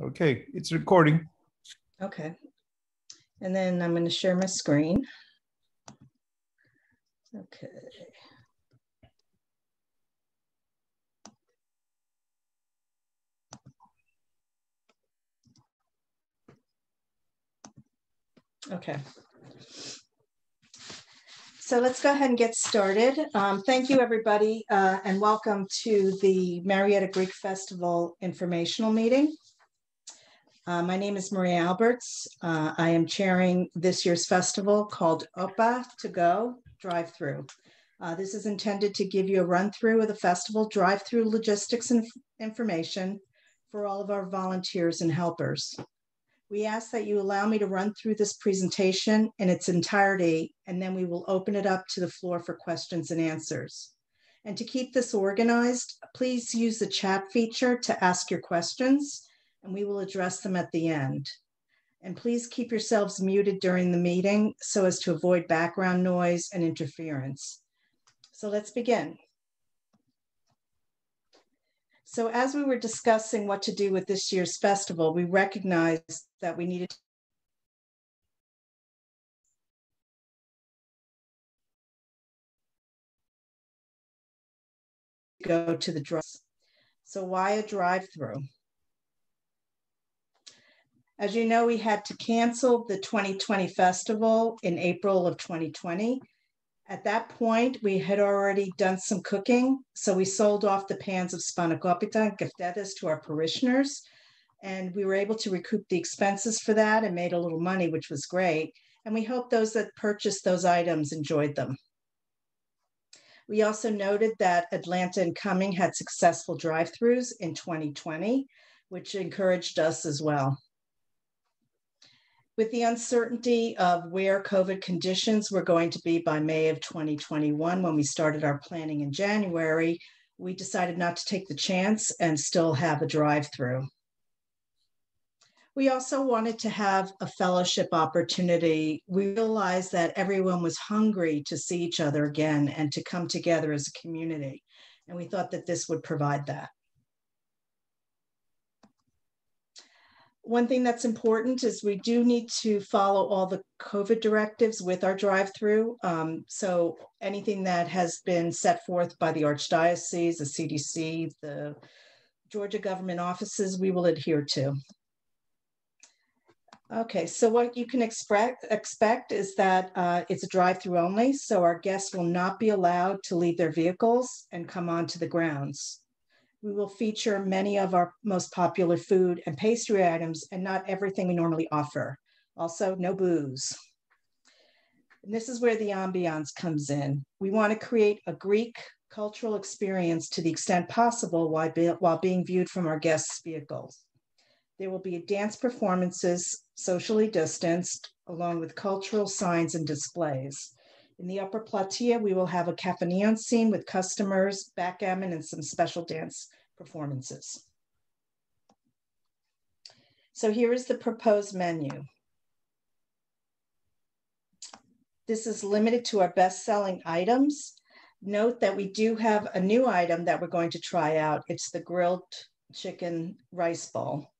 Okay, it's recording. Okay. And then I'm going to share my screen. Okay. Okay. So let's go ahead and get started. Um, thank you, everybody, uh, and welcome to the Marietta Greek Festival informational meeting. Uh, my name is Maria Alberts. Uh, I am chairing this year's festival called OPA to Go Drive Through. Uh, this is intended to give you a run through of the festival drive through logistics and information for all of our volunteers and helpers. We ask that you allow me to run through this presentation in its entirety, and then we will open it up to the floor for questions and answers. And to keep this organized, please use the chat feature to ask your questions and we will address them at the end. And please keep yourselves muted during the meeting so as to avoid background noise and interference. So let's begin. So as we were discussing what to do with this year's festival, we recognized that we needed to go to the drugs. So why a drive-through? As you know, we had to cancel the 2020 festival in April of 2020. At that point, we had already done some cooking, so we sold off the pans of spanakopita and keftedes to our parishioners, and we were able to recoup the expenses for that and made a little money, which was great. And we hope those that purchased those items enjoyed them. We also noted that Atlanta and Cumming had successful drive-throughs in 2020, which encouraged us as well. With the uncertainty of where COVID conditions were going to be by May of 2021, when we started our planning in January, we decided not to take the chance and still have a drive through. We also wanted to have a fellowship opportunity. We realized that everyone was hungry to see each other again and to come together as a community. And we thought that this would provide that. One thing that's important is we do need to follow all the COVID directives with our drive-through. Um, so anything that has been set forth by the Archdiocese, the CDC, the Georgia government offices, we will adhere to. Okay, so what you can expect, expect is that uh, it's a drive-through only, so our guests will not be allowed to leave their vehicles and come onto the grounds. We will feature many of our most popular food and pastry items and not everything we normally offer. Also, no booze. And this is where the ambiance comes in. We want to create a Greek cultural experience to the extent possible while, be, while being viewed from our guests' vehicles. There will be dance performances, socially distanced, along with cultural signs and displays. In the upper platea, we will have a Cafe Neon scene with customers, backgammon, and some special dance performances. So here is the proposed menu. This is limited to our best-selling items. Note that we do have a new item that we're going to try out. It's the grilled chicken rice bowl.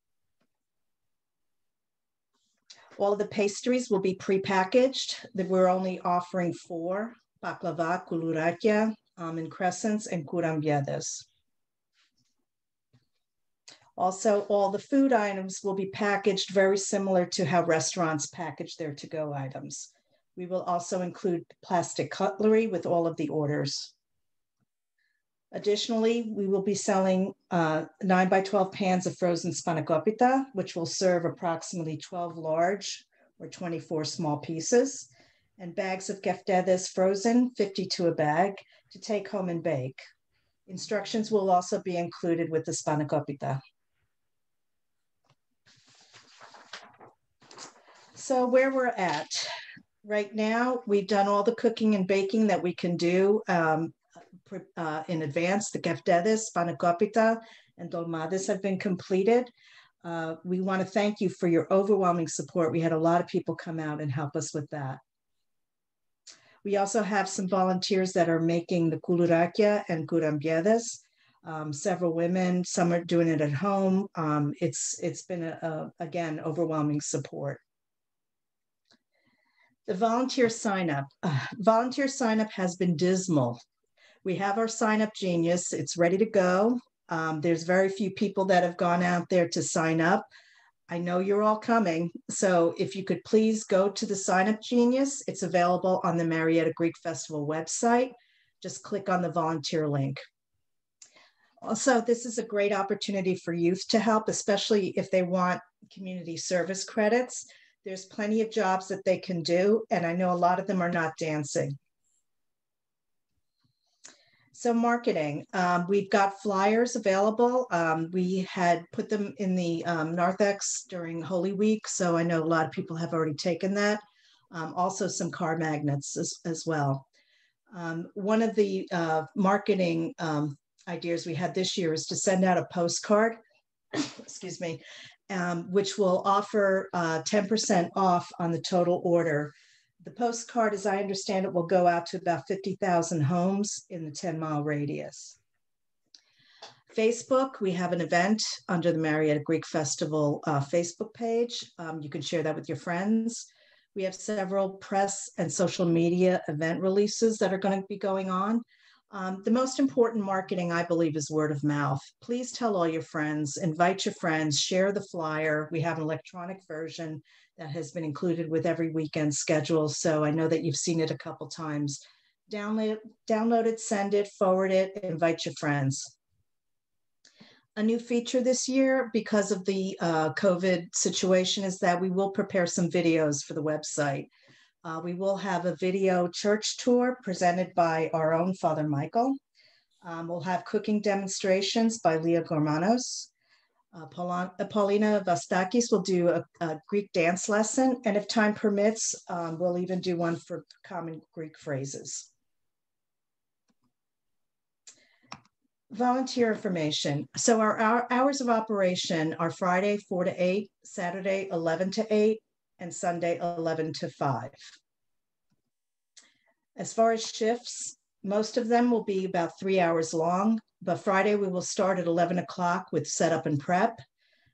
All of the pastries will be prepackaged. That we're only offering four, baklava, kulurakia, almond crescents, and kourambiades. Also, all the food items will be packaged very similar to how restaurants package their to-go items. We will also include plastic cutlery with all of the orders. Additionally, we will be selling uh, 9 by 12 pans of frozen spanakopita, which will serve approximately 12 large or 24 small pieces, and bags of keftedes frozen, 52 a bag, to take home and bake. Instructions will also be included with the spanakopita. So where we're at, right now, we've done all the cooking and baking that we can do. Um, uh, in advance. The keftedes, spanakopita, and dolmades have been completed. Uh, we want to thank you for your overwhelming support. We had a lot of people come out and help us with that. We also have some volunteers that are making the koulourakia and kourambiades. um, several women. Some are doing it at home. Um, it's it's been a, a, again overwhelming support. The volunteer sign up. Uh, volunteer sign up has been dismal. We have our sign up genius. It's ready to go. Um, there's very few people that have gone out there to sign up. I know you're all coming. So if you could please go to the sign up genius, it's available on the Marietta Greek Festival website. Just click on the volunteer link. Also, this is a great opportunity for youth to help, especially if they want community service credits. There's plenty of jobs that they can do, and I know a lot of them are not dancing. So marketing, um, we've got flyers available. Um, we had put them in the um, Narthex during Holy Week, so I know a lot of people have already taken that. Um, also some car magnets as, as well. Um, one of the uh, marketing um, ideas we had this year is to send out a postcard, excuse me, which will offer 10% uh, off on the total order. The postcard, as I understand it, will go out to about 50,000 homes in the 10 mile radius. Facebook, we have an event under the Marietta Greek Festival uh, Facebook page. Um, you can share that with your friends. We have several press and social media event releases that are going to be going on. Um, the most important marketing, I believe, is word of mouth. Please tell all your friends, invite your friends, share the flyer. We have an electronic version that has been included with every weekend schedule. So I know that you've seen it a couple times. Download, download it, send it, forward it, invite your friends. A new feature this year, because of the uh, COVID situation, is that we will prepare some videos for the website. Uh, we will have a video church tour presented by our own Father Michael. Um, we'll have cooking demonstrations by Leah Gormanos. Uh, uh, Paulina Vastakis will do a, a, Greek dance lesson, and if time permits, um, we'll even do one for common Greek phrases. Volunteer information. So our, our hours of operation are Friday 4 to 8, Saturday 11 to 8, and Sunday 11 to 5. As far as shifts, most of them will be about three hours long, but Friday we will start at 11 o'clock with setup and prep.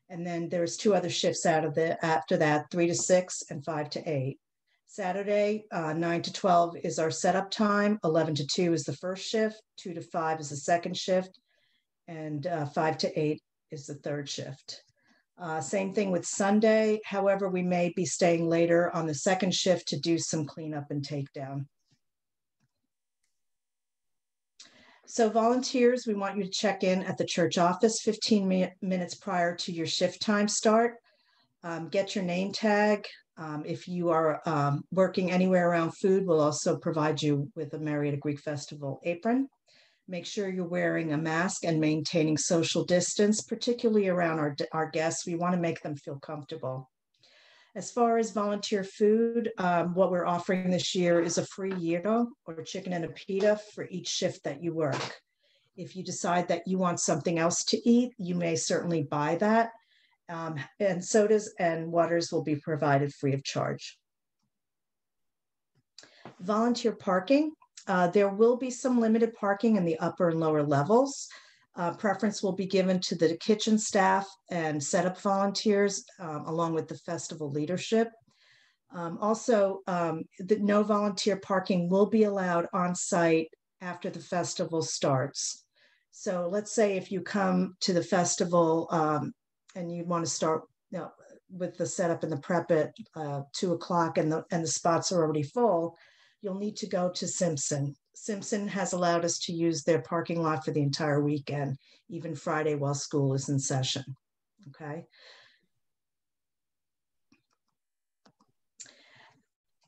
And then there's two other shifts out of the after that, three to six and five to eight. Saturday, uh, 9 to 12 is our setup time. 11 to 2 is the first shift. 2 to 5 is the second shift. And uh, 5 to 8 is the third shift. Uh, same thing with Sunday. However, we may be staying later on the second shift to do some cleanup and takedown. So volunteers, we want you to check in at the church office 15 mi minutes prior to your shift time start. Um, get your name tag. Um, if you are um, working anywhere around food, we'll also provide you with a Marietta Greek Festival apron. Make sure you're wearing a mask and maintaining social distance, particularly around our, our guests. We want to make them feel comfortable. As far as volunteer food, um, what we're offering this year is a free gyro or chicken and a pita for each shift that you work. If you decide that you want something else to eat, you may certainly buy that. Um, and sodas and waters will be provided free of charge. Volunteer parking. Uh, there will be some limited parking in the upper and lower levels. Uh, preference will be given to the kitchen staff and setup volunteers, um, along with the festival leadership. Um, also, um, the no volunteer parking will be allowed on site after the festival starts. So let's say if you come to the festival um, and you want to start you know, with the setup and the prep at uh, two o'clock and the, and the spots are already full, you'll need to go to Simpson. Simpson has allowed us to use their parking lot for the entire weekend, even Friday while school is in session. Okay.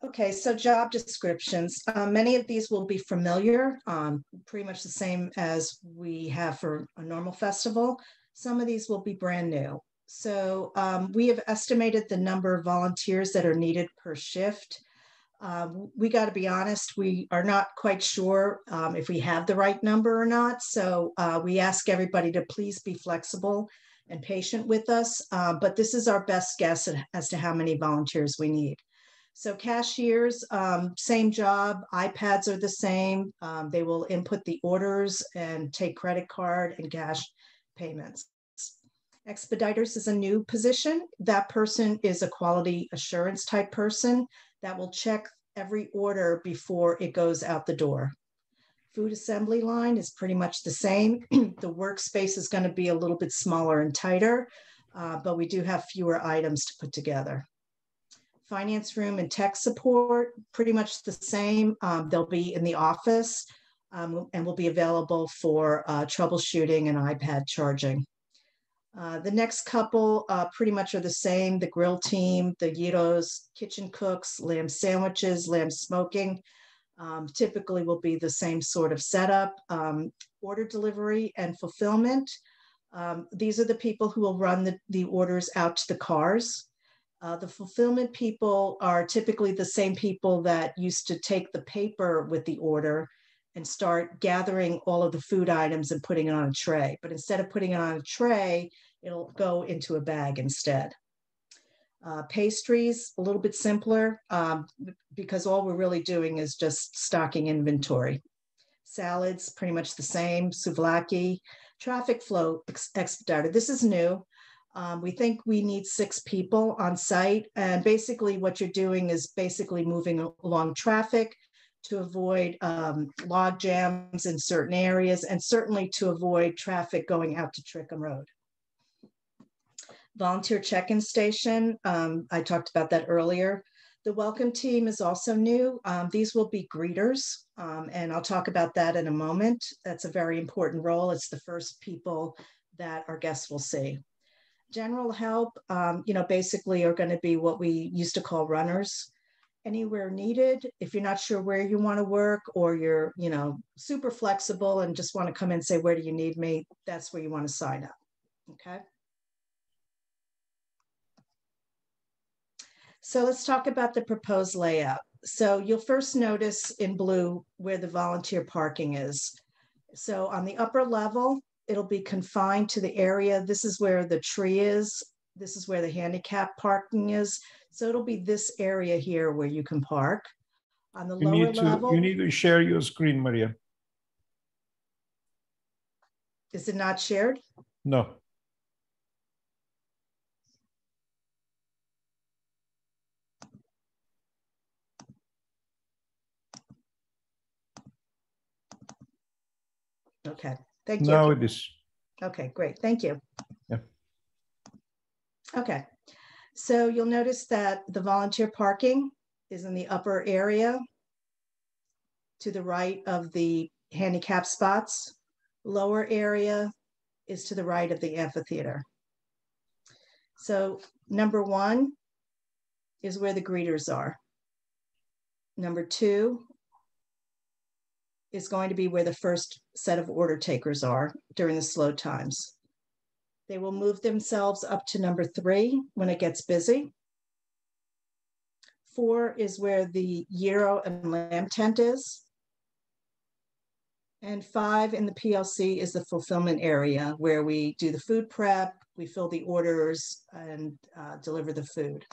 Okay, so job descriptions. Um, many of these will be familiar, um, pretty much the same as we have for a normal festival. Some of these will be brand new. So um, we have estimated the number of volunteers that are needed per shift um, we got to be honest, we are not quite sure um, if we have the right number or not. So uh, we ask everybody to please be flexible and patient with us. Uh, but this is our best guess as to how many volunteers we need. So cashiers, um, same job, iPads are the same. Um, they will input the orders and take credit card and cash payments. Expediters is a new position. That person is a quality assurance type person that will check every order before it goes out the door. Food assembly line is pretty much the same. the workspace is going to be a little bit smaller and tighter, uh, but we do have fewer items to put together. Finance room and tech support, pretty much the same. Um, they'll be in the office um, and will be available for uh, troubleshooting and iPad charging. Uh, the next couple uh, pretty much are the same. The grill team, the gyros, kitchen cooks, lamb sandwiches, lamb smoking, um, typically will be the same sort of setup. Um, order delivery and fulfillment. Um, these are the people who will run the, the orders out to the cars. Uh, the fulfillment people are typically the same people that used to take the paper with the order and start gathering all of the food items and putting it on a tray. But instead of putting it on a tray, it'll go into a bag instead. Uh, pastries, a little bit simpler um, because all we're really doing is just stocking inventory. Salads, pretty much the same. Souvlaki, traffic flow ex expediter. This is new. Um, we think we need six people on site. And basically, what you're doing is basically moving along traffic to avoid um, log jams in certain areas and certainly to avoid traffic going out to Trickum Road volunteer check-in station. Um, I talked about that earlier. The welcome team is also new. Um, these will be greeters, um, and I'll talk about that in a moment. That's a very important role. It's the first people that our guests will see. General help, um, you know, basically are going to be what we used to call runners. Anywhere needed. If you're not sure where you want to work or you're, you know, super flexible and just want to come and say, where do you need me? That's where you want to sign up. Okay. So let's talk about the proposed layout. So you'll first notice in blue where the volunteer parking is. So on the upper level, it'll be confined to the area. This is where the tree is. This is where the handicap parking is. So it'll be this area here where you can park. On the you lower need to, level. You need to share your screen, Maria. Is it not shared? No. Okay, thank you. Now it is. Okay, great. Thank you. Yeah. Okay, so you'll notice that the volunteer parking is in the upper area to the right of the handicap spots. Lower area is to the right of the amphitheater. So number one is where the greeters are. Number two is going to be where the first set of order takers are during the slow times. They will move themselves up to number three when it gets busy. Four is where the gyro and lamb tent is. And five in the PLC is the fulfillment area where we do the food prep, we fill the orders and uh, deliver the food.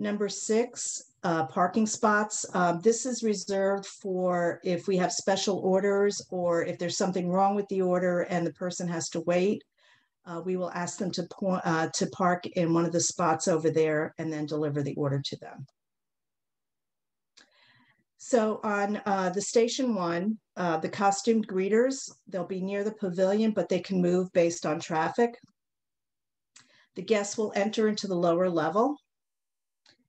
Number six uh, parking spots. Um, this is reserved for if we have special orders or if there's something wrong with the order and the person has to wait. Uh, we will ask them to, point, uh, to park in one of the spots over there and then deliver the order to them. So on uh, the station one, uh, the costumed greeters, they'll be near the pavilion, but they can move based on traffic. The guests will enter into the lower level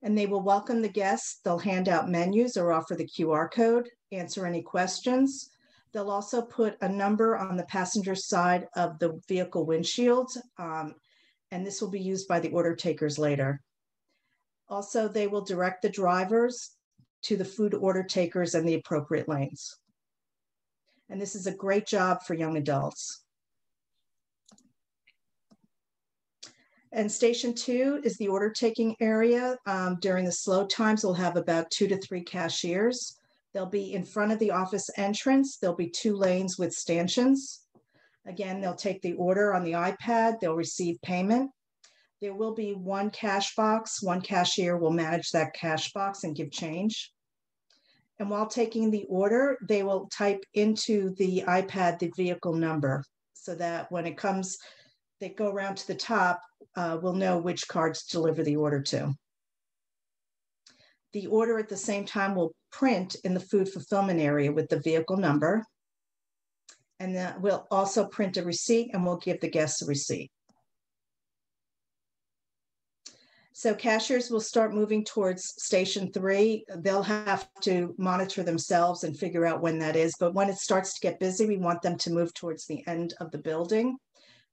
and they will welcome the guests. They'll hand out menus or offer the QR code, answer any questions. They'll also put a number on the passenger side of the vehicle windshield, um, and this will be used by the order takers later. Also, they will direct the drivers to the food order takers and the appropriate lanes. And this is a great job for young adults. And station two is the order taking area. Um, during the slow times, we'll have about two to three cashiers. They'll be in front of the office entrance. There'll be two lanes with stanchions. Again, they'll take the order on the iPad. They'll receive payment. There will be one cash box. One cashier will manage that cash box and give change. And while taking the order, they will type into the iPad the vehicle number so that when it comes, they go around to the top, uh, we'll know which cards to deliver the order to. The order at the same time will print in the food fulfillment area with the vehicle number. And then we'll also print a receipt and we'll give the guests a receipt. So cashiers will start moving towards station three. They'll have to monitor themselves and figure out when that is. But when it starts to get busy, we want them to move towards the end of the building.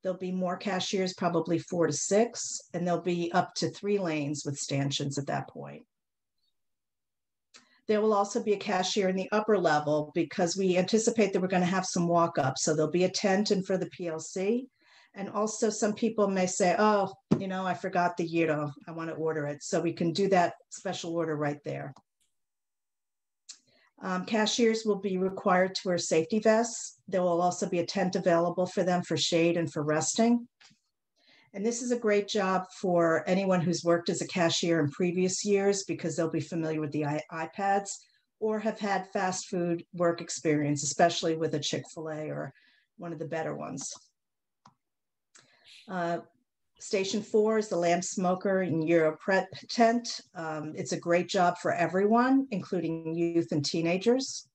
There'll be more cashiers, probably four to six, and there'll be up to three lanes with stanchions at that point. There will also be a cashier in the upper level because we anticipate that we're going to have some walk up. So there'll be a tent and for the PLC and also some people may say, oh, you know, I forgot the gyro, I want to order it. So we can do that special order right there. Um, cashiers will be required to wear safety vests. There will also be a tent available for them for shade and for resting. And this is a great job for anyone who's worked as a cashier in previous years because they'll be familiar with the iPads or have had fast food work experience, especially with a Chick fil A or one of the better ones. Uh, Station four is the lamp smoker in prep tent. Um, it's a great job for everyone, including youth and teenagers.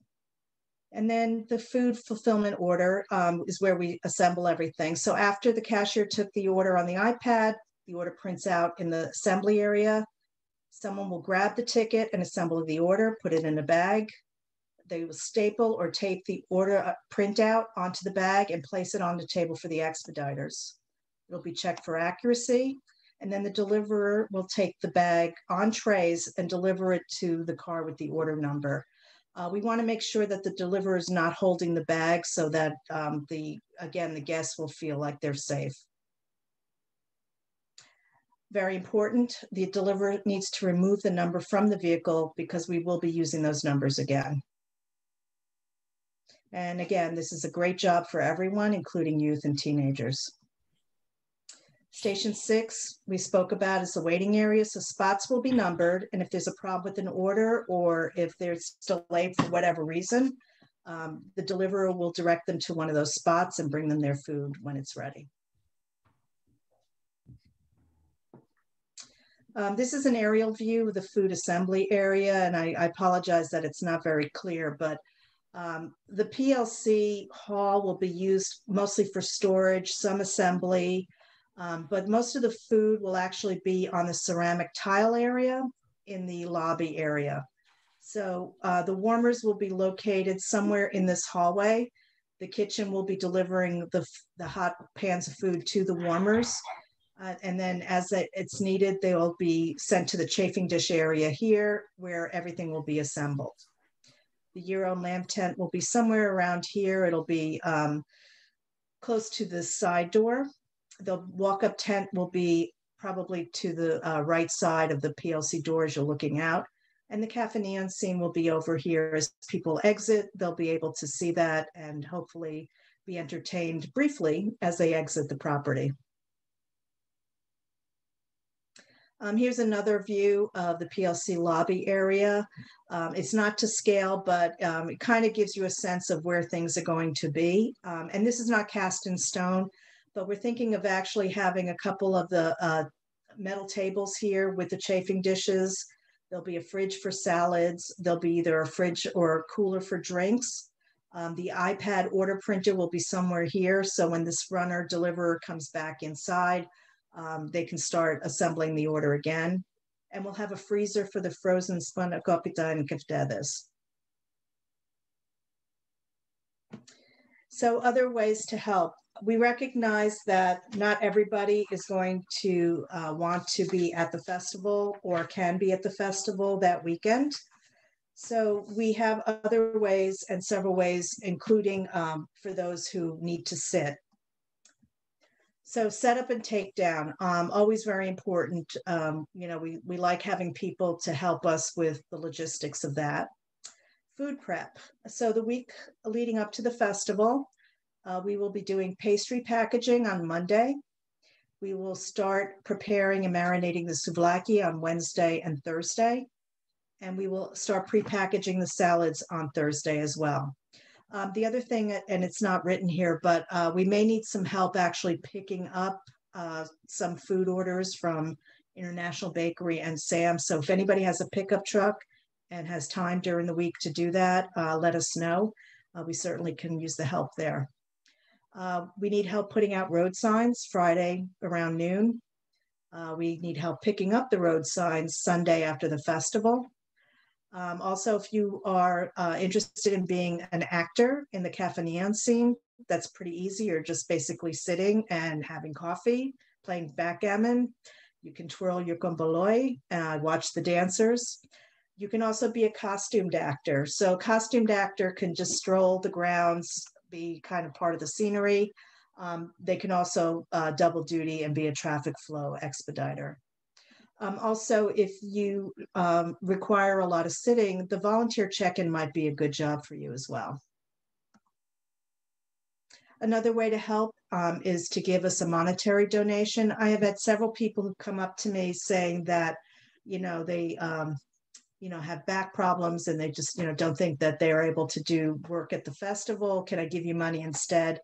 And then the food fulfillment order um, is where we assemble everything. So after the cashier took the order on the iPad, the order prints out in the assembly area. Someone will grab the ticket and assemble the order, put it in a bag. They will staple or tape the order uh, printout onto the bag and place it on the table for the expediters. It'll be checked for accuracy. And then the deliverer will take the bag on trays and deliver it to the car with the order number. Uh, we want to make sure that the deliverer is not holding the bag so that um, the, again, the guests will feel like they're safe. Very important, the deliverer needs to remove the number from the vehicle because we will be using those numbers again. And again, this is a great job for everyone, including youth and teenagers. Station six, we spoke about is the waiting area. So spots will be numbered. And if there's a problem with an order or if there's delayed for whatever reason, um, the deliverer will direct them to one of those spots and bring them their food when it's ready. Um, this is an aerial view of the food assembly area, and I, I apologize that it's not very clear, but um, the PLC hall will be used mostly for storage, some assembly, um, but most of the food will actually be on the ceramic tile area in the lobby area. So uh, the warmers will be located somewhere in this hallway. The kitchen will be delivering the, the hot pans of food to the warmers. Uh, and then as it's needed, they will be sent to the chafing dish area here where everything will be assembled. The gyro lamp tent will be somewhere around here. It'll be um, close to the side door the walk-up tent will be probably to the uh, right side of the PLC doors you're looking out. And the cafe neon scene will be over here as people exit. They'll be able to see that and hopefully be entertained briefly as they exit the property. Um, here's another view of the PLC lobby area. Um, it's not to scale, but um, it kind of gives you a sense of where things are going to be. Um, and this is not cast in stone but we're thinking of actually having a couple of the uh, metal tables here with the chafing dishes. There'll be a fridge for salads. There'll be either a fridge or a cooler for drinks. Um, the iPad order printer will be somewhere here. So when this runner deliverer comes back inside, um, they can start assembling the order again. And we'll have a freezer for the frozen spanakopita and keftedes. So other ways to help we recognize that not everybody is going to uh, want to be at the festival or can be at the festival that weekend. So we have other ways and several ways, including um, for those who need to sit. So set up and take down, um, always very important. Um, you know, we, we like having people to help us with the logistics of that. Food prep. So the week leading up to the festival, uh, we will be doing pastry packaging on Monday. We will start preparing and marinating the souvlaki on Wednesday and Thursday. And we will start pre-packaging the salads on Thursday as well. Um, the other thing, and it's not written here, but uh, we may need some help actually picking up uh, some food orders from International Bakery and Sam. So if anybody has a pickup truck and has time during the week to do that, uh, let us know. Uh, we certainly can use the help there. Uh, we need help putting out road signs Friday around noon. Uh, we need help picking up the road signs Sunday after the festival. Um, also, if you are uh, interested in being an actor in the Cafe Neon scene, that's pretty easy. You're just basically sitting and having coffee, playing backgammon. You can twirl your gomboloi, uh, watch the dancers. You can also be a costumed actor. So, costumed actor can just stroll the grounds, be kind of part of the scenery. Um, they can also uh, double duty and be a traffic flow expediter. Um, also, if you um, require a lot of sitting, the volunteer check-in might be a good job for you as well. Another way to help um, is to give us a monetary donation. I have had several people who come up to me saying that, you know, they um, you know have back problems and they just you know don't think that they are able to do work at the festival can i give you money instead?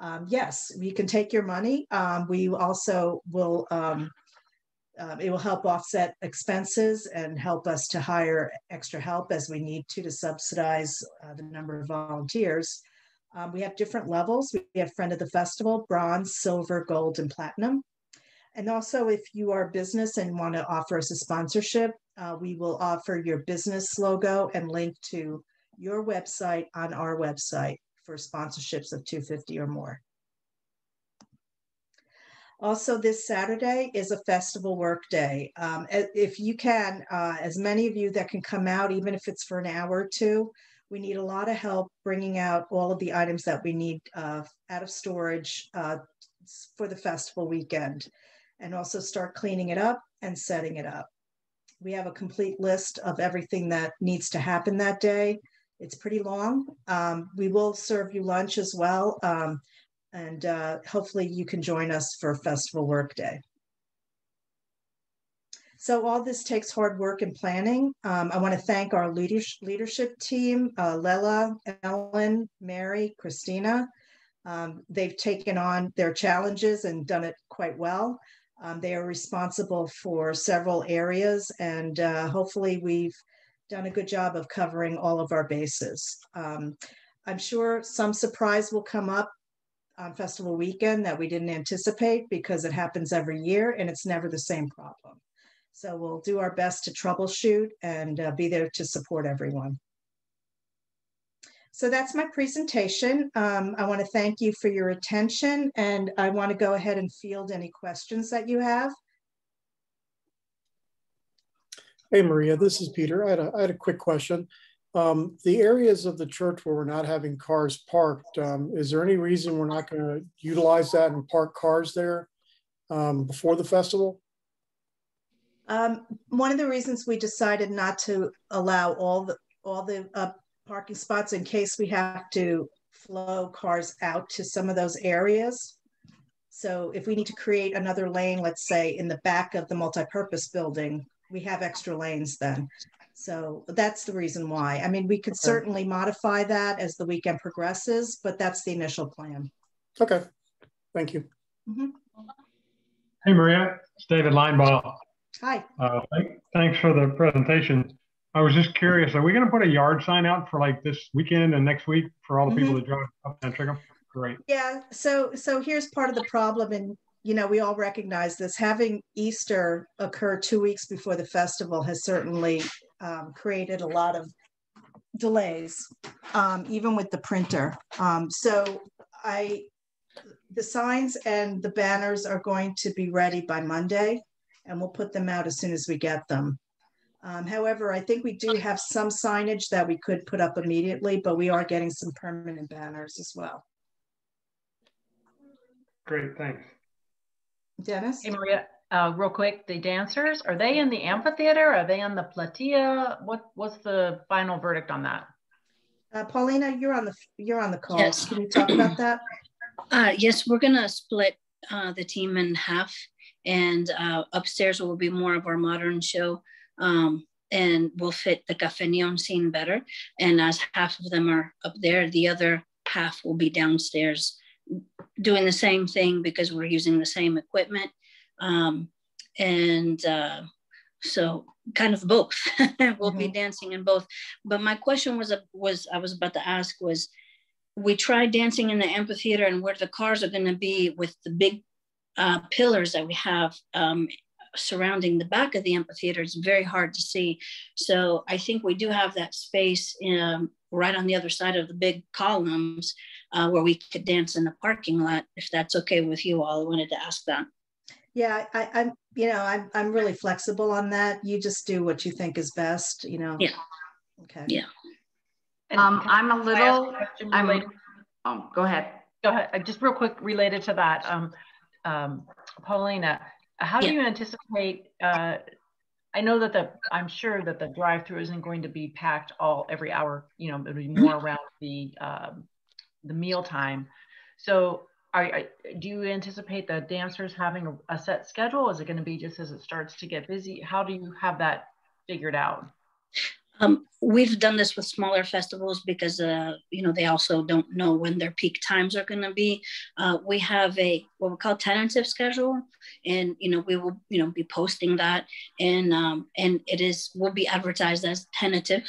Um, yes you can take your money. Um, we also will um, uh, it will help offset expenses and help us to hire extra help as we need to to subsidize uh, the number of volunteers. Um, we have different levels. We have friend of the festival bronze silver gold and platinum and also, if you are business and want to offer us a sponsorship, uh, we will offer your business logo and link to your website on our website for sponsorships of 250 or more. Also, this Saturday is a festival work day. Um, if you can, uh, as many of you that can come out, even if it's for an hour or two, we need a lot of help bringing out all of the items that we need uh, out of storage uh, for the festival weekend and also start cleaning it up and setting it up. We have a complete list of everything that needs to happen that day. It's pretty long. Um, we will serve you lunch as well. Um, and uh, hopefully you can join us for Festival Work Day. So all this takes hard work and planning. Um, I want to thank our leadership team, uh, Lela, Ellen, Mary, Christina. Um, they've taken on their challenges and done it quite well. Um, they are responsible for several areas, and uh, hopefully, we've done a good job of covering all of our bases. Um, I'm sure some surprise will come up on festival weekend that we didn't anticipate because it happens every year and it's never the same problem. So we'll do our best to troubleshoot and uh, be there to support everyone. So that's my presentation. Um, I want to thank you for your attention and I want to go ahead and field any questions that you have. Hey, Maria, this is Peter. I had a, I had a quick question. Um, the areas of the church where we're not having cars parked, um, is there any reason we're not going to utilize that and park cars there um, before the festival? Um, one of the reasons we decided not to allow all the all the uh, parking spots in case we have to flow cars out to some of those areas. So if we need to create another lane, let's say in the back of the multi-purpose building, we have extra lanes then. So that's the reason why. I mean, we could okay. certainly modify that as the weekend progresses, but that's the initial plan. Okay, thank you. Mm -hmm. Hey, Maria, it's David Linebaugh. Hi. Uh, thanks for the presentation. I was just curious, are we going to put a yard sign out for like this weekend and next week for all the people mm-hmm. that drive up Antrim? Great. Yeah. So, so here's part of the problem. And, you know, we all recognize this having Easter occur two weeks before the festival has certainly um, created a lot of delays, um, even with the printer. Um, so I, the signs and the banners are going to be ready by Monday and we'll put them out as soon as we get them. Um, however, I think we do have some signage that we could put up immediately, but we are getting some permanent banners as well. Great, thanks. Dennis? Hey, Maria, uh, real quick, the dancers, are they in the amphitheater? Are they on the platea? What What's the final verdict on that? Uh, Paulina, you're on the you're on the call. Yes. Can you talk about that? Uh, yes, we're gonna split uh, the team in half, and uh, upstairs will be more of our modern show. Um, and will fit the Cafe Neon scene better. And as half of them are up there, the other half will be downstairs doing the same thing because we're using the same equipment. Um, and uh, so kind of both we'll be dancing in both but my question was was i was about to ask was we tried dancing in the amphitheater and where the cars are going to be with the big uh, pillars that we have um, surrounding the back of the amphitheater it's very hard to see so i think we do have that space in, um, right on the other side of the big columns uh, where we could dance in the parking lot if that's okay with you all i wanted to ask that Yeah, I, I'm, you know, I'm, I'm really flexible on that. You just do what you think is best, you know? Yeah. Okay. Yeah. Um, I I'm a little, question I'm, related- oh, go ahead. Go ahead, Uh, just real quick related to that, um, um, Paulina, how do you anticipate, uh, I know that the, I'm sure that the drive-through isn't going to be packed all, every hour, you know, it'll be more around the, um, the meal time. So are, are- do you anticipate the dancers having a, a set schedule? Is it gonna be just as it starts to get busy? How do you have that figured out? Um, we've done this with smaller festivals because, uh, you know, they also don't know when their peak times are going to be. Uh, we have a what we call tentative schedule, and you know, we will, you know, be posting that, and um, and it is will be advertised as tentative,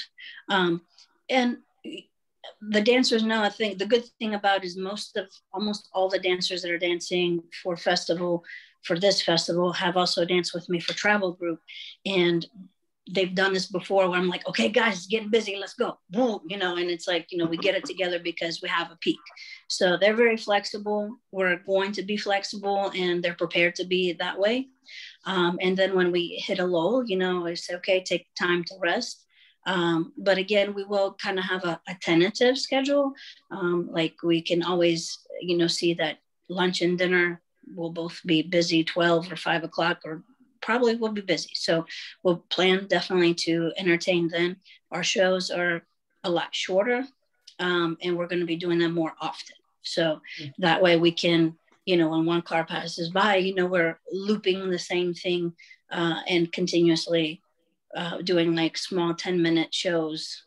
um, and the dancers know. I think the good thing about is most of almost all the dancers that are dancing for festival for this festival have also danced with me for travel group, and they've done this before where I'm like, okay, guys, it's getting busy, let's go. Boom, you know, and it's like, you know, we get it together because we have a peak. So they're very flexible. We're going to be flexible and they're prepared to be that way. Um, and then when we hit a lull, you know, I say, okay, take time to rest. Um, but again, we will kind of have a, a tentative schedule. Um, like we can always, you know, see that lunch and dinner will both be busy 12 or 5 o'clock or probably will be busy. So we'll plan definitely to entertain then. Our shows are a lot shorter um, and we're going to be doing them more often. So that way we can, you know, when one car passes by, you know, we're looping the same thing uh, and continuously uh, doing like small 10 minute shows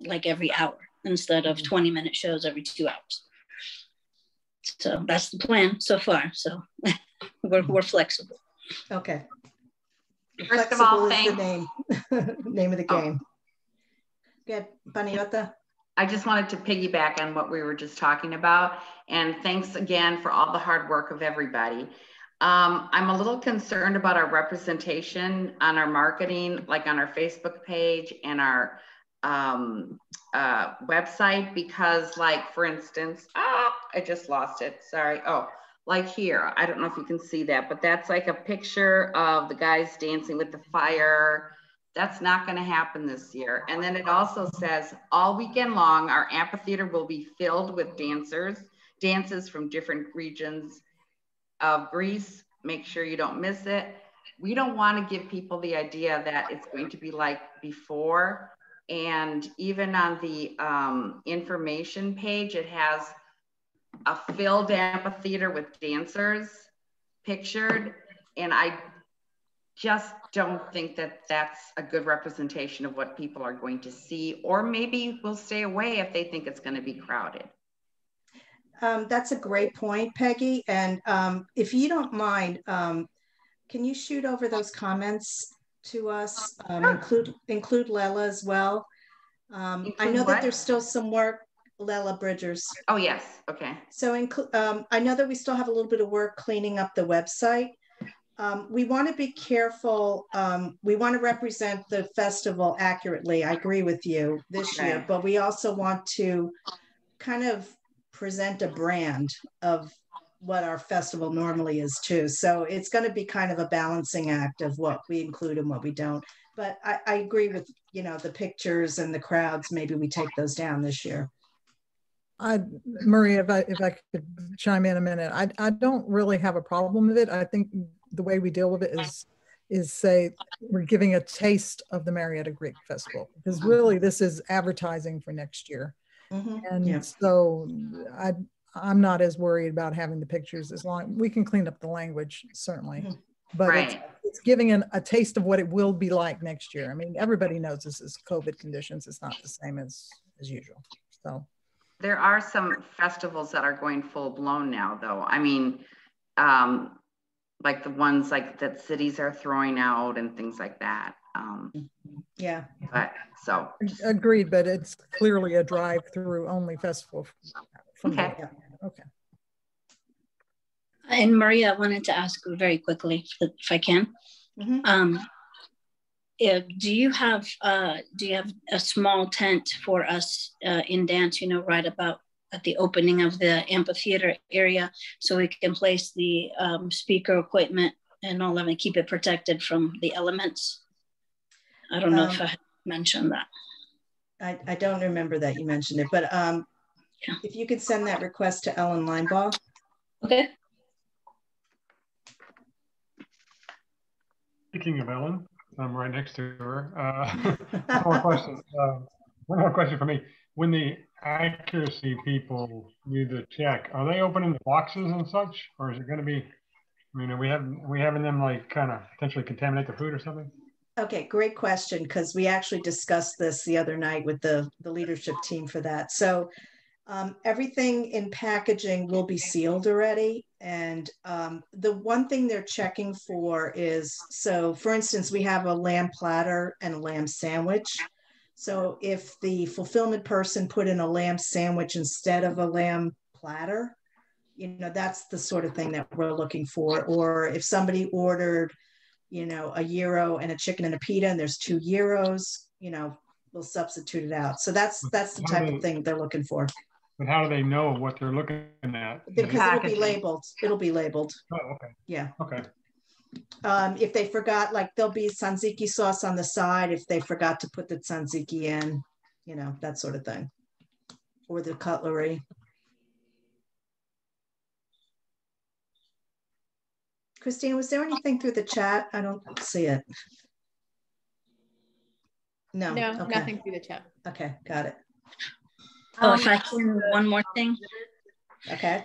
like every hour instead of 20 minute shows every two hours. So that's the plan so far. So we're, we're flexible. Okay. First of all, is the name, name of the Oh. game. Good, Paniota? I just wanted to piggyback on what we were just talking about. And thanks again for all the hard work of everybody. Um, I'm a little concerned about our representation on our marketing, like on our Facebook page and our um, uh, website, because like, for instance, ah, I just lost it, sorry. Oh, like here, I don't know if you can see that, but that's like a picture of the guys dancing with the fire. That's not going to happen this year. And then it also says all weekend long, our amphitheater will be filled with dancers, dances from different regions of Greece. Make sure you don't miss it. We don't want to give people the idea that it's going to be like before. And even on the um, information page, it has a filled amphitheater with dancers pictured. And I just don't think that that's a good representation of what people are going to see, or maybe we'll stay away if they think it's going to be crowded. Um, that's a great point, Peggy. And um, if you don't mind, um, can you shoot over those comments to us? Um, Sure. include include Lela as well. Um, I know Include that there's still some work, Lela Bridgers. Oh, yes. Okay. So um, I know that we still have a little bit of work cleaning up the website. Um, we want to be careful. Um, we want to represent the festival accurately. I agree with you this year, but we also want to kind of present a brand of what our festival normally is too. So it's going to be kind of a balancing act of what we include and what we don't. But I, I agree with, you know, the pictures and the crowds. Maybe we take those down this year. I, Maria, if I, if I could chime in a minute, I, I don't really have a problem with it. I think the way we deal with it is, is say, we're giving a taste of the Marietta Greek Festival. Because really this is advertising for next year. Mhm. And Yeah. so I, I'm not as worried about having the pictures as long, we can clean up the language, certainly. Mhm. But it's, it's giving an, a taste of what it will be like next year. I mean, everybody knows this is COVID conditions. It's not the same as, as usual. So, There are some festivals that are going full blown now, though. I mean, um, like the ones like that cities are throwing out and things like that. Um, Yeah. but so, agreed, but it's clearly a drive-through only festival. from the- Okay. Okay. And Maria, I wanted to ask very quickly, if I can. Mhm. Um, yeah, do you have uh, do you have a small tent for us uh, in dance? You know, right about at the opening of the amphitheater area, so we can place the um, speaker equipment and all of it, keep it protected from the elements. I don't know if Um, I mentioned that. I, I don't remember that you mentioned it, but um, Yeah. if you could send that request to Ellen Linebaugh. Okay. Speaking of Ellen, I'm right next to her. Uh, one more question. Uh, one more question for me. When the accuracy people do the check, are they opening the boxes and such, or is it going to be? I mean, are we having are we having them like kind of potentially contaminate the food or something? Okay, great question, because we actually discussed this the other night with the, the leadership team for that. So um, everything in packaging will be sealed already. And um, the one thing they're checking for is, so for instance, we have a lamb platter and a lamb sandwich. So if the fulfillment person put in a lamb sandwich instead of a lamb platter, you know, that's the sort of thing that we're looking for. Or if somebody ordered, you know, a gyro and a chicken and a pita, and there's two gyros, you know, we'll substitute it out. So that's that's the type of thing they're looking for But how do they know what they're looking at? because it'll be labeled. It'll be labeled. Oh, okay. Yeah. Okay. Um, if they forgot, like there'll be tzatziki sauce on the side if they forgot to put the tzatziki in, you know, that sort of thing, or the cutlery. Christine, was there anything through the chat? I don't see it. No. No, okay. nothing through the chat. Okay, got it. Oh, if I can, one more thing. Okay.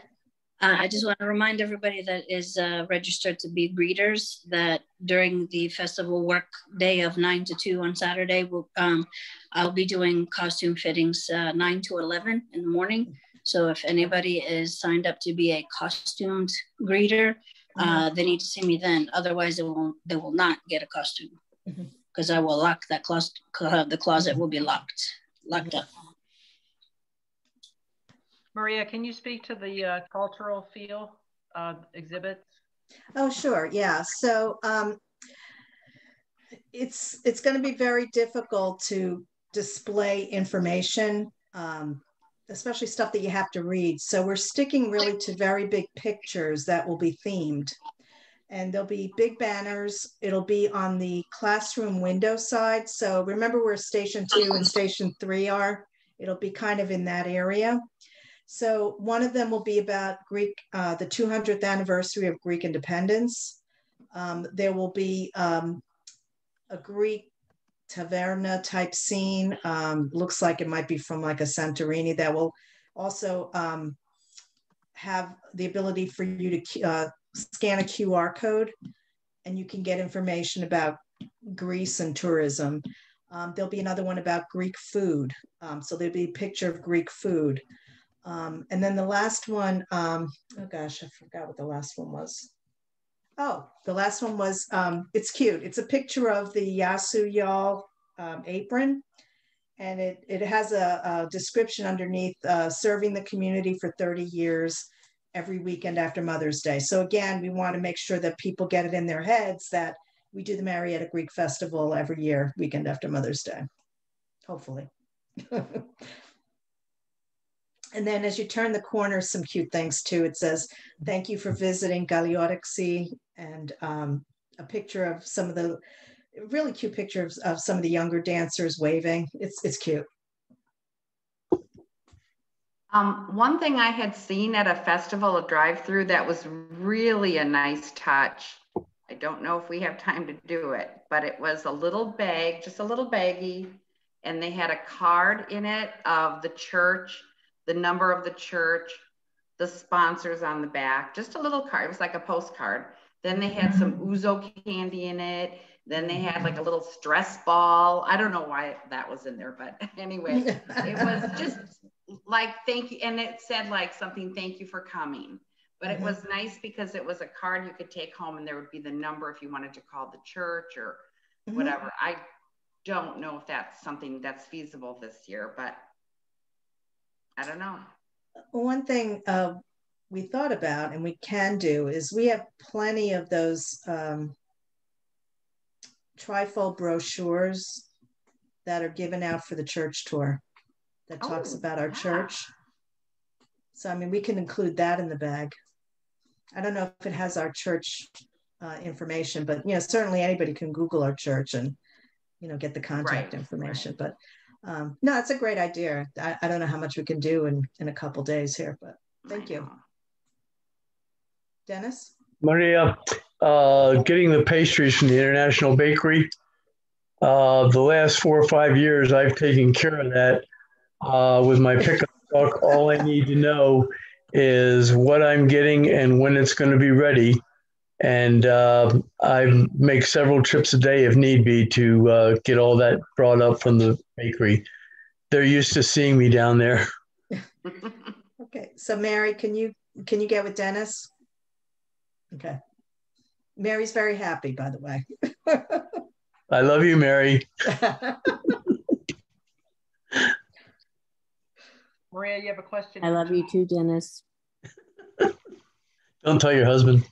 Uh, I just want to remind everybody that is uh, registered to be greeters that during the festival work day of nine to two on Saturday, we'll, um, I'll be doing costume fittings uh, nine to 11 in the morning. So if anybody is signed up to be a costumed greeter, uh, they need to see me then. Otherwise, they will they will not get a costume because I will lock that closet. The closet will be locked, locked up. Maria, can you speak to the uh, cultural feel uh, exhibits? Oh, sure. Yeah. So um, it's it's going to be very difficult to display information, um, especially stuff that you have to read. So we're sticking really to very big pictures that will be themed. And there'll be big banners. It'll be on the classroom window side. So remember where station two and station three are? It'll be kind of in that area. So one of them will be about Greek, uh, the 200th anniversary of Greek independence. Um, there will be um, a Greek taverna type scene. Um, looks like it might be from like a Santorini that will also um, have the ability for you to uh, scan a QR code and you can get information about Greece and tourism. Um, there'll be another one about Greek food. Um, so there'll be a picture of Greek food. Um, and then the last one, um, oh gosh, I forgot what the last one was. Oh, the last one was, um, it's cute. It's a picture of the Yasu Y'all um, apron. And it, it has a, a description underneath uh, serving the community for 30 years every weekend after Mother's Day. So again, we want to make sure that people get it in their heads that we do the Marietta Greek Festival every year, weekend after Mother's Day, hopefully. And then as you turn the corner, some cute things too. It says, thank you for visiting Galeotixy and um, a picture of some of the really cute pictures of some of the younger dancers waving. It's, it's cute. Um, one thing I had seen at a festival, a drive-through that was really a nice touch. I don't know if we have time to do it, but it was a little bag, just a little baggie, and they had a card in it of the church, the number of the church, the sponsors on the back, just a little card. It was like a postcard. Then they had some Ouzo candy in it. Then they had like a little stress ball. I don't know why that was in there, but anyway, it was just like thank you. And it said like something, thank you for coming. But it was nice because it was a card you could take home and there would be the number if you wanted to call the church or Mhm. whatever. I don't know if that's something that's feasible this year, but I don't know. One thing uh, we thought about and we can do is we have plenty of those um, trifold brochures that are given out for the church tour that talks Oh, about our yeah. church. So, I mean, we can include that in the bag. I don't know if it has our church uh, information, but you know, certainly anybody can Google our church and you know get the contact Right, information. But um, no, it's a great idea. I, I don't know how much we can do in in a couple days here, but Thank you. Dennis. Maria, uh, getting the pastries from the International Bakery. Uh, the last four or five years, I've taken care of that uh, with my pickup truck. All I need to know is what I'm getting and when it's going to be ready. And uh, I make several trips a day if need be to uh, get all that brought up from the bakery. They're used to seeing me down there. Okay, so Mary, can you can you get with Dennis? Okay. Mary's very happy, by the way. I love you, Mary. Maria, you have a question? I love you too, Dennis. Don't tell your husband.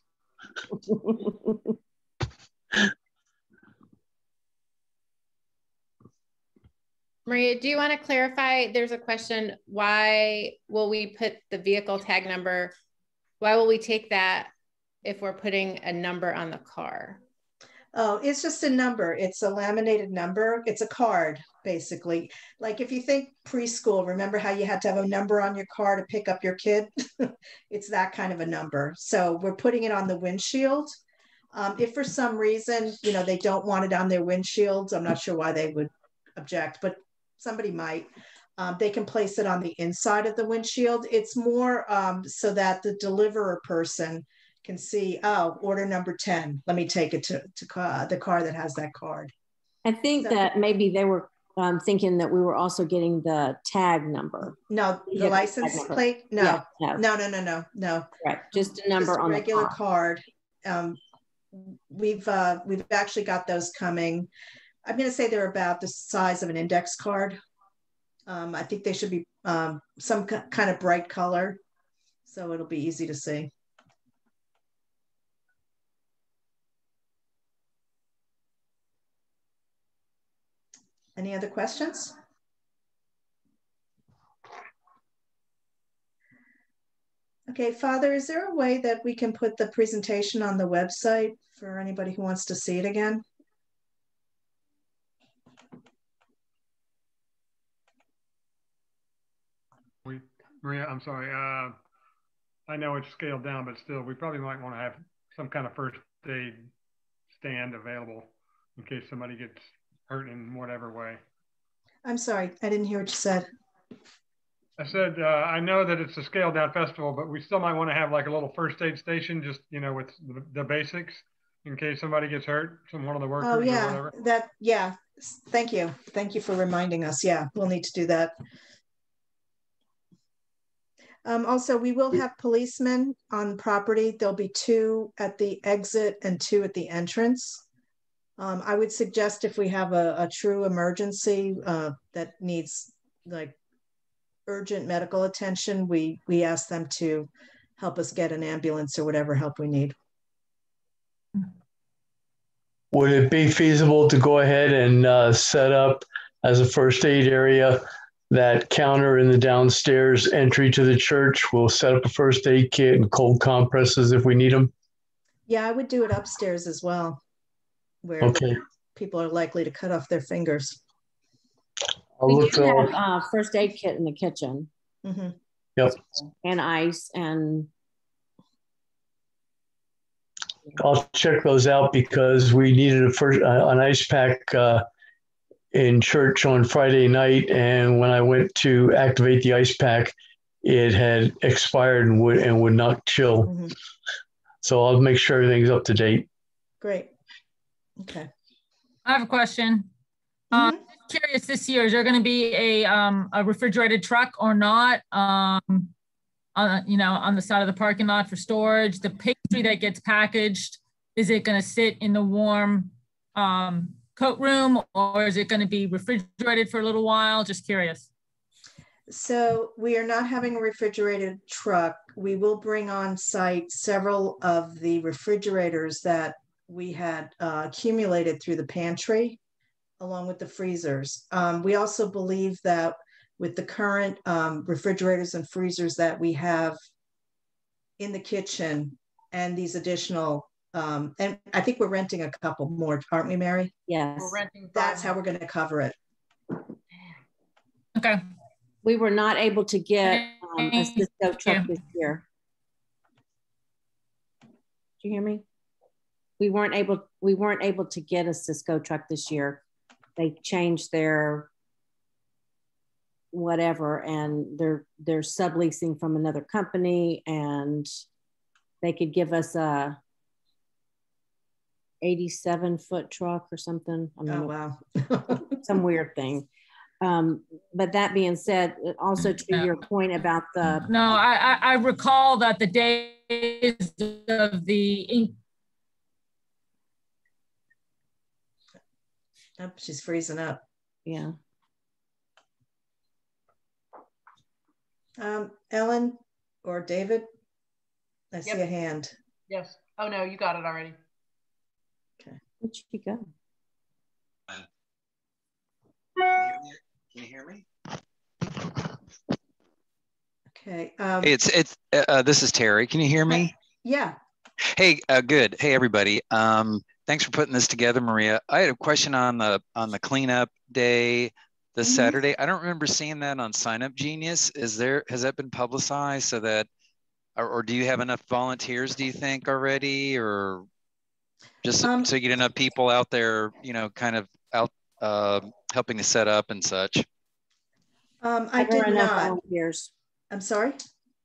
Maria, do you want to clarify? There's a question. Why will we put the vehicle tag number? Why will we take that if we're putting a number on the car? oh, it's just a number. It's a laminated number. It's a card, basically. Like if you think preschool, remember how you had to have a number on your car to pick up your kid? it's that kind of a number. So we're putting it on the windshield. Um, if for some reason, you know, they don't want it on their windshields, I'm not sure why they would object, but somebody might. Um, they can place it on the inside of the windshield. It's more um, so that the deliverer person can see, oh, order number 10. Let me take it to, to the car that has that card. I think So- that maybe they were um, thinking that we were also getting the tag number. No, the the license plate? No, Yeah, no, no, no, no, no, no. right. Just a number Just on the regular car. card. Um, we've uh, we've actually got those coming. I'm going to say they're about the size of an index card. Um, I think they should be um, some kind of bright color, so it'll be easy to see. Any other questions? Okay, Father, is there a way that we can put the presentation on the website for anybody who wants to see it again? We, Maria, I'm sorry. Uh, I know it's scaled down, but still, we probably might want to have some kind of first aid stand available in case somebody gets hurt in whatever way. I'm sorry, I didn't hear what you said. I said, uh, I know that it's a scaled down festival, but we still might want to have like a little first aid station, just, you know, with the, the basics in case somebody gets hurt, some one of the workers Oh, or yeah, whatever. that, yeah, thank you. Thank you for reminding us. Yeah, we'll need to do that. Um, also, we will have policemen on property. There'll be two at the exit and two at the entrance. Um, I would suggest if we have a, a true emergency uh, that needs like urgent medical attention, we we ask them to help us get an ambulance or whatever help we need. Would it be feasible to go ahead and uh, set up as a first aid area that counter in the downstairs entry to the church? We'll set up a first aid kit and cold compresses if we need them. Yeah, I would do it upstairs as well, where Okay, people are likely to cut off their fingers. I'll We do have I'll, uh, first aid kit in the kitchen Mhm. and ice and I'll check those out because we needed a first uh, an ice pack uh, in church on Friday night, and when I went to activate the ice pack, it had expired and would and would not chill. Mhm. So I'll make sure everything's up to date. Great. Okay. I have a question. Um, curious this year, is there going to be a, um, a refrigerated truck or not? Um, uh, you know, on the side of the parking lot for storage, the pastry that gets packaged, is it going to sit in the warm, um, coat room or is it going to be refrigerated for a little while? Just curious. So we are not having a refrigerated truck. We will bring on site several of the refrigerators that we had uh, accumulated through the pantry, along with the freezers. Um, we also believe that with the current um, refrigerators and freezers that we have in the kitchen and these additional, um, and I think we're renting a couple more, aren't we, Mary? Yes. We're renting. That's how we're going to cover it. Okay. We were not able to get um, a Sysco truck this year. Do you hear me? We weren't able, we weren't able to get a Sysco truck this year. They changed their whatever and they're they're subleasing from another company and they could give us a 87 foot truck or something. I mean, Oh, wow. some weird thing. Um, but that being said, also to your point about the No, I, I, I recall that the days of the in- Oh, she's freezing up. yeah, Um, Ellen or David? I see a hand. Yes. Oh, no, you got it already. Okay. Where'd you go? Can you hear me? Okay. Um, it's it's uh, uh, this is Terry. Can you hear me? yeah. Hey, uh, good. Hey, everybody. Um, thanks for putting this together, Maria. I had a question on the on the cleanup day this Mhm. Saturday. I don't remember seeing that on SignUpGenius. Is there has that been publicized so that, or, or do you have enough volunteers? Do you think already, or just so- Um, so you get enough people out there, you know, kind of out uh, helping to set up and such? Um, I Never did not. volunteers. I'm sorry?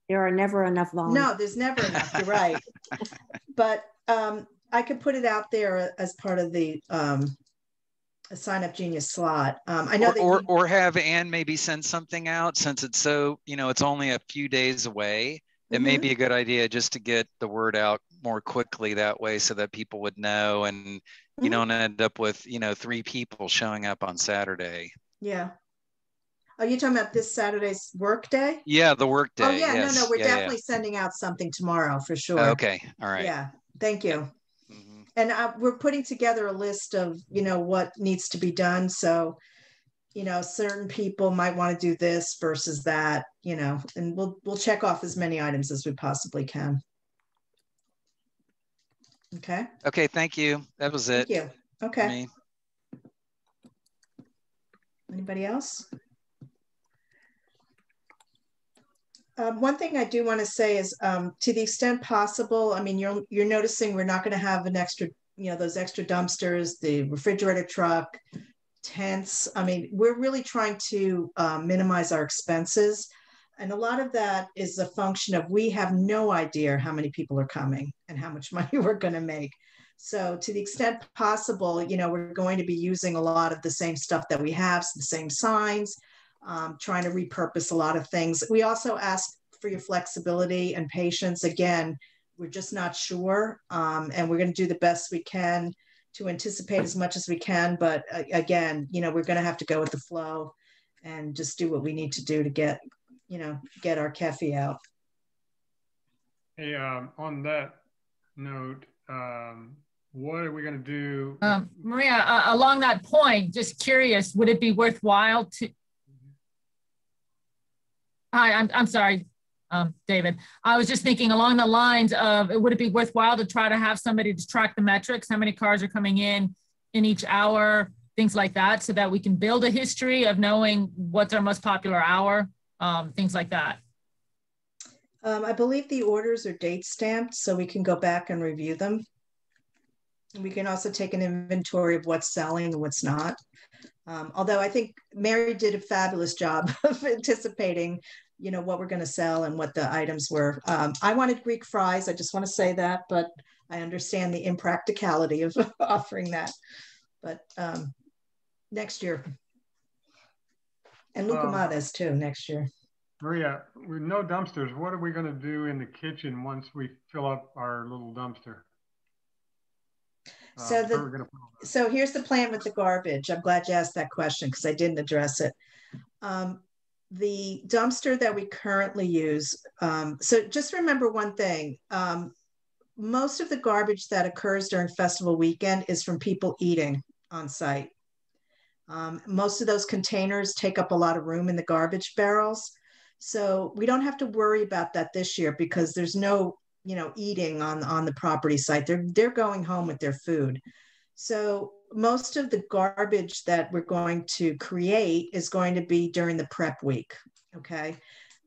There are never enough volunteers. No, there's never enough. You're right. But um, I could put it out there as part of the um, a SignUpGenius slot. Um, I know or, that or, you- or have Anne maybe send something out since it's so, you know, it's only a few days away. It may Mhm. be a good idea just to get the word out more quickly that way so that people would know and you Mhm. don't end up with, you know, three people showing up on Saturday. yeah. Are you talking about this Saturday's work day? Yeah, the work day. Oh, yeah. yes. No, no, we're Yeah, yeah. definitely sending out something tomorrow for sure. Okay. All right. Yeah. Thank you. And uh, we're putting together a list of you know what needs to be done so you know certain people might want to do this versus that you know and we'll we'll check off as many items as we possibly can okay Okay. Thank you. That was it. thank you okay anybody else um, one thing I do want to say is, um, to the extent possible, I mean, you're you're noticing we're not going to have an extra, you know, those extra dumpsters, the refrigerator truck, tents. I mean, we're really trying to um, minimize our expenses, and a lot of that is a function of we have no idea how many people are coming and how much money we're going to make. So, to the extent possible, you know, we're going to be using a lot of the same stuff that we have, the same signs um, trying to repurpose a lot of things. We also ask for your flexibility and patience. Again, we're just not sure, um, and we're going to do the best we can to anticipate as much as we can. But uh, again, you know, we're going to have to go with the flow and just do what we need to do to get, you know, get our cafe out. Hey, um, on that note, um, what are we gonna do? Um, Maria, uh, along that point, just curious, would it be worthwhile to? Hi, I'm, I'm sorry, um, David. I was just thinking along the lines of, would it be worthwhile to try to have somebody to track the metrics, how many cars are coming in in each hour, things like that, so that we can build a history of knowing what's our most popular hour, um, things like that. Um, I believe the orders are date stamped, so we can go back and review them. We can also take an inventory of what's selling and what's not. Um, although I think Mary did a fabulous job of anticipating you know, what we're going to sell and what the items were. Um, I wanted Greek fries. I just want to say that, but I understand the impracticality of offering that. But um, next year. And Loukoumades um, too, next year. Maria, with no dumpsters, what are we going to do in the kitchen once we fill up our little dumpster? So uh, the so here's the plan with the garbage. I'm glad you asked that question because I didn't address it. Um, the dumpster that we currently use. Um, so just remember one thing. Um, most of the garbage that occurs during festival weekend is from people eating on site. Um, most of those containers take up a lot of room in the garbage barrels. So we don't have to worry about that this year because there's no, you know, eating on, on the property site. They're, they're going home with their food. So most of the garbage that we're going to create is going to be during the prep week. Okay.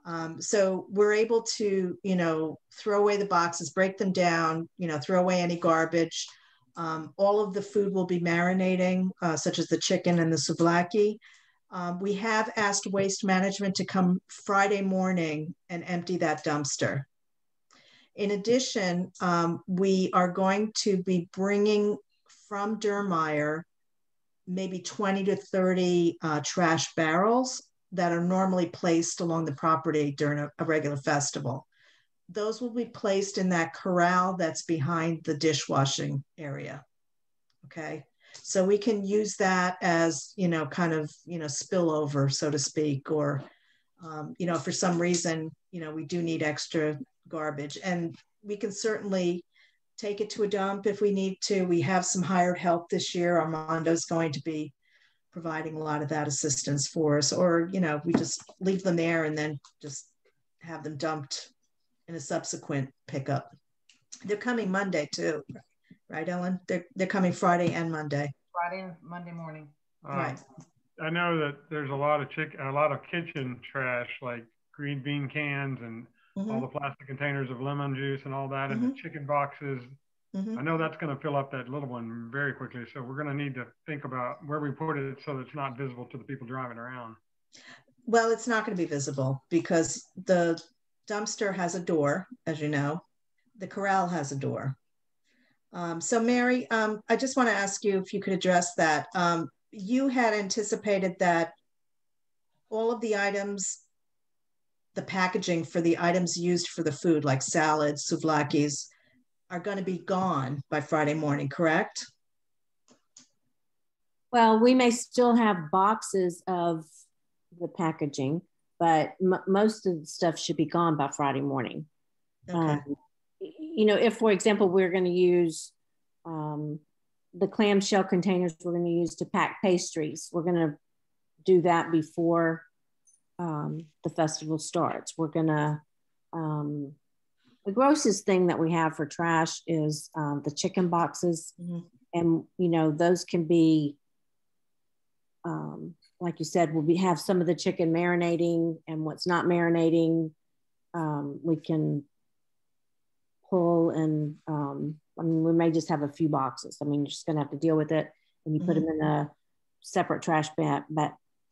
Um, so we're able to, you know, throw away the boxes, break them down, you know, throw away any garbage. Um, all of the food will be marinating, uh, such as the chicken and the souvlaki. Um, we have asked waste management to come Friday morning and empty that dumpster. In addition, um, we are going to be bringing from Dermeyer maybe 20 to 30 uh, trash barrels that are normally placed along the property during a, a, regular festival. Those will be placed in that corral that's behind the dishwashing area. Okay. So we can use that as, you know, kind of, you know, spillover, so to speak, or, um, you know, for some reason, you know, we do need extra garbage. And we can certainly take it to a dump if we need to. We have some hired help this year. Armando's going to be providing a lot of that assistance for us, or, you know, we just leave them there and then just have them dumped in a subsequent pickup. They're coming Monday too, right, Ellen? They're, they're coming Friday and Monday. Friday and Monday morning. Um, right. I know that there's a lot of chick, a lot of kitchen trash, like green bean cans and mm-hmm. all the plastic containers of lemon juice and all that, mm-hmm. and the chicken boxes. Mm-hmm. I know that's going to fill up that little one very quickly. So we're going to need to think about where we put it so that it's not visible to the people driving around. Well, it's not going to be visible because the dumpster has a door, as you know. The corral has a door. Um, so, Mary, um, I just want to ask you if you could address that. Um, you had anticipated that all of the items the packaging for the items used for the food, like salads, souvlakis, are going to be gone by Friday morning, correct? Well, we may still have boxes of the packaging, but most of the stuff should be gone by Friday morning. Okay. Um, you know, if, for example, we're going to use um, the clamshell containers we're going to use to pack pastries, we're going to do that before um, the festival starts. We're gonna, um, the grossest thing that we have for trash is um, the chicken boxes. Mm-hmm. And, you know, those can be, um, like you said, we'll be, have some of the chicken marinating and what's not marinating, um, we can pull and, um, I mean, we may just have a few boxes. I mean, you're just gonna have to deal with it and you mm-hmm. put them in a separate trash bag,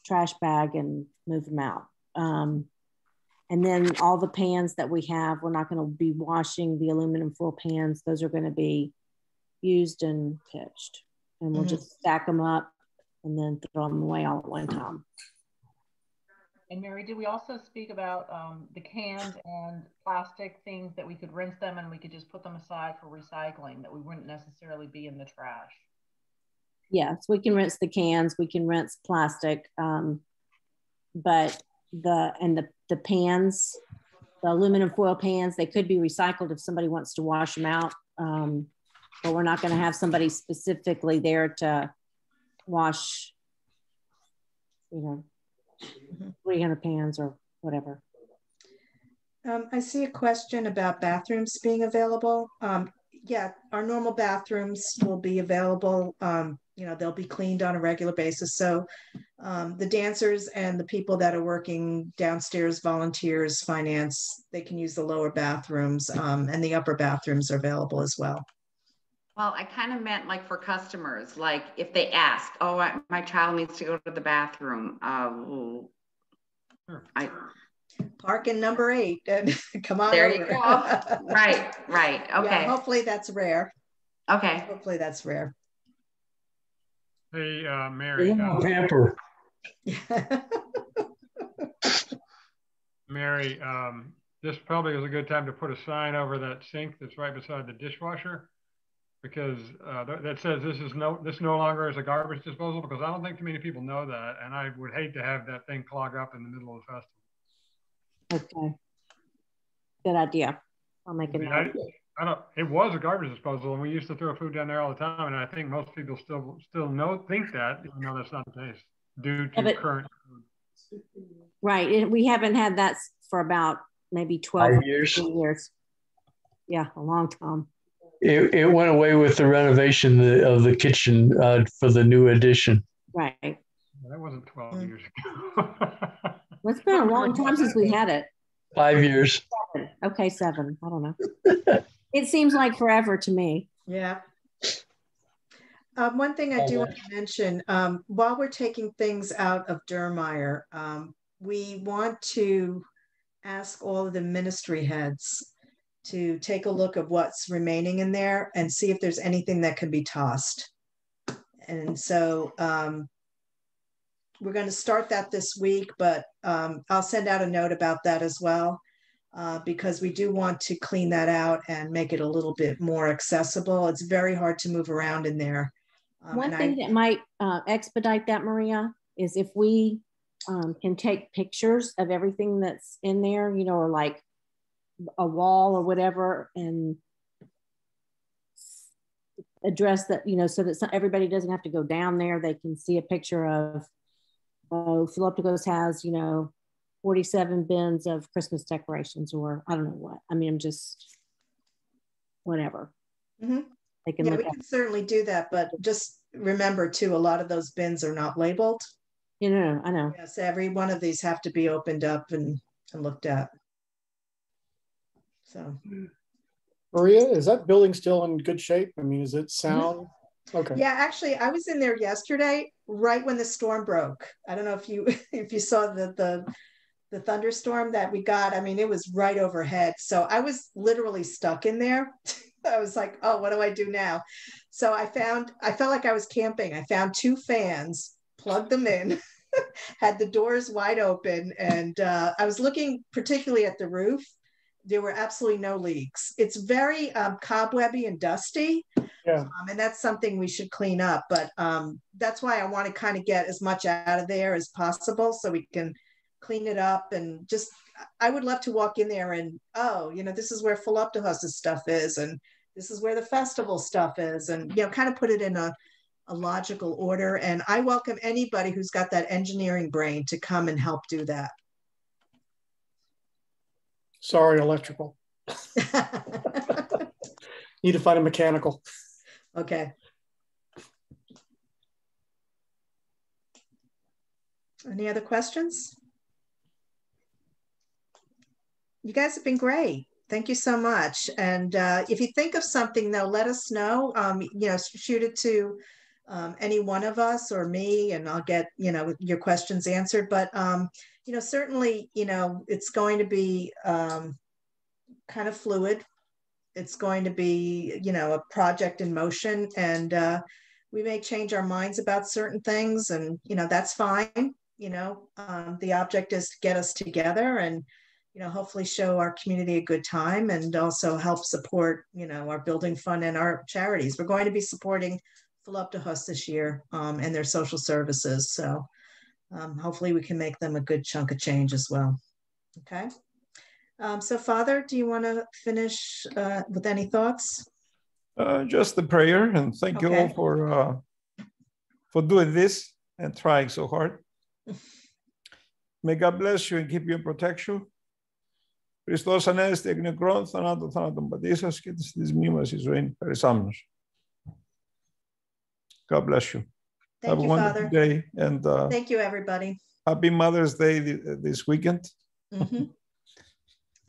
trash bag and move them out. Um, and then all the pans that we have, we're not going to be washing the aluminum foil pans. Those are going to be used and pitched. And we'll mm-hmm. just stack them up and then throw them away all at one time. And Mary, did we also speak about um, the cans and plastic things that we could rinse them and we could just put them aside for recycling that we wouldn't necessarily be in the trash? Yes, we can rinse the cans, we can rinse plastic. Um, but the and the the pans, the aluminum foil pans, they could be recycled if somebody wants to wash them out. Um, but we're not going to have somebody specifically there to wash, you know, 300 pans or whatever. Um, I see a question about bathrooms being available. Um, yeah, our normal bathrooms will be available. Um, you know, they'll be cleaned on a regular basis. So um, the dancers and the people that are working downstairs, volunteers, finance, they can use the lower bathrooms um, and the upper bathrooms are available as well. Well, I kind of meant like for customers, like if they ask, oh, I, my child needs to go to the bathroom. Uh, I, Park in number eight and come on There over. you go. Right, right. Yeah, Okay. hopefully that's rare. Okay. Hopefully that's rare. Hey, uh, Mary, uh, Pamper. Mary, um, this probably is a good time to put a sign over that sink that's right beside the dishwasher. Because, uh, that, that says this is no, this no longer is a garbage disposal, because I don't think too many people know that. And I would hate to have that thing clog up in the middle of the festival. Okay. Good idea. I'll make a See, I, don't, it was a garbage disposal and we used to throw food down there all the time. And I think most people still, still know, think that, even though that's not the case due Yeah, to but- current. Right. and We haven't had that for about maybe 12 years. years. Yeah, a long time. It, it went away with the renovation of the kitchen uh, for the new addition. Right. That wasn't 12 Mm. years ago. Well, It's been a long time since we had it. Five years. Seven. Okay, seven. I don't know. It seems like forever to me. Yeah. Um, one thing I do want to mention, um, while we're taking things out of Dermeyer, um, we want to ask all of the ministry heads to take a look at what's remaining in there and see if there's anything that can be tossed. And so um, we're going to start that this week, but um, I'll send out a note about that as well uh, because we do want to clean that out and make it a little bit more accessible. It's very hard to move around in there. Um, One thing I, that might uh, expedite that, Maria, is if we um, can take pictures of everything that's in there, you know, or like a wall or whatever, and address that, you know, so that some, everybody doesn't have to go down there. They can see a picture of, oh, Philoptochos has, you know, 47 bins of Christmas decorations, or I don't know what. I mean, I'm just whatever. Mhm. They can yeah, we can certainly do that, but just remember too, a lot of those bins are not labeled. You know, I know. Yes, every one of these have to be opened up and, and looked at. So, Maria, is that building still in good shape? I mean, is it sound? Okay. yeah, actually, I was in there yesterday, right when the storm broke. I don't know if you, if you saw the, the, the thunderstorm that we got. I mean, it was right overhead. So I was literally stuck in there. I was like, oh, what do I do now? So I found, I felt like I was camping. I found two fans, plugged them in, had the doors wide open, and uh, I was looking particularly at the roof. There were absolutely no leaks. It's very um, cobwebby and dusty. Yeah. Um, and that's something we should clean up. But um, that's why I want to kind of get as much out of there as possible so we can clean it up and just I would love to walk in there and oh, you know, this is where Philoptochos's stuff is, and this is where the festival stuff is, and you know, kind of put it in a, a logical order. And I welcome anybody who's got that engineering brain to come and help do that. Sorry, electrical. Need to find a mechanical. Okay. Any other questions? You guys have been great. Thank you so much. And uh, if you think of something, though, let us know. Um, you know, shoot it to um, any one of us or me, and I'll get you know your questions answered. But um, you know, certainly, you know, it's going to be um, kind of fluid. It's going to be, you know, a project in motion, and uh, we may change our minds about certain things, and you know, that's fine. You know, um, the object is to get us together and you know, hopefully show our community a good time and also help support, you know, our building fund and our charities. We're going to be supporting Philoptochos this year um, and their social services. So um, hopefully we can make them a good chunk of change as well. Okay. Um, so Father, do you want to finish uh, with any thoughts? Uh, just the prayer and thank you all for uh, for doing this and trying so hard. May God bless you and keep you in protection. Χριστός ανέστη εκ νεκρών θανάτων θάνατον πατήσας και της θυσμή μας η ζωή περισσάμενος. God bless you. Thank Have a you, wonderful Father. day and uh, Thank you, everybody. happy Mother's Day thi- this weekend. Mhm.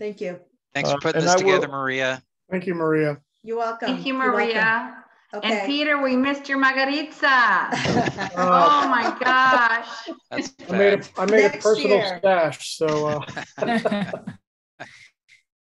Thank you. Thanks for Uh, putting and this I will- together, Maria. Thank you, Maria. You're welcome. Thank you, You're welcome. Maria. Okay. And Peter, we missed your margarita. oh my gosh. That's I made a, I made a Next personal year. stash, so uh,